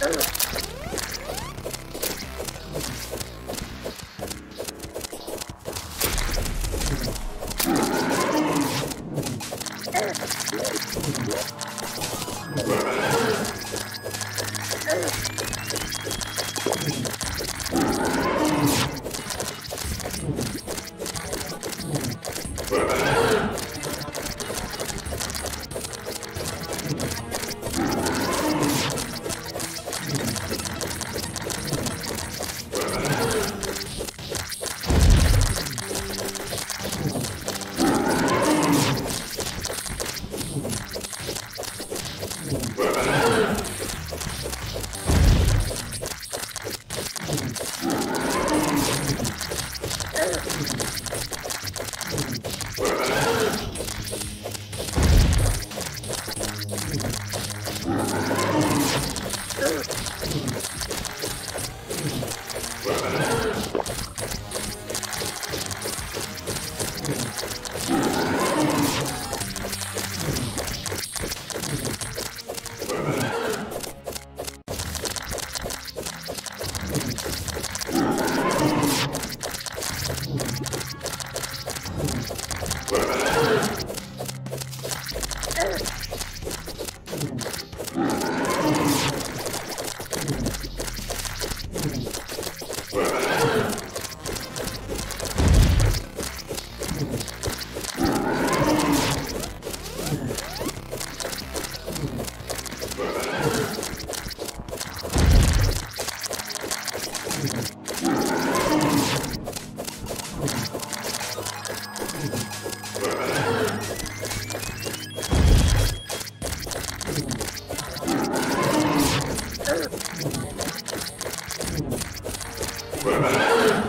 Ugh. Earth. やった!